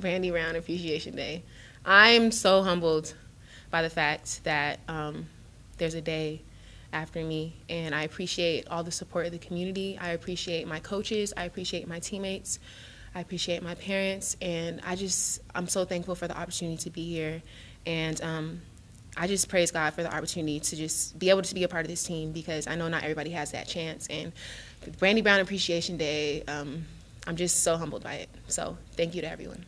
Brandi Brown Appreciation Day. I'm so humbled by the fact that um, there's a day after me, and I appreciate all the support of the community. I appreciate my coaches. I appreciate my teammates. I appreciate my parents, and I just I'm so thankful for the opportunity to be here, and um, I just praise God for the opportunity to just be able to be a part of this team because I know not everybody has that chance. And Brandi Brown Appreciation Day, um, I'm just so humbled by it. So thank you to everyone.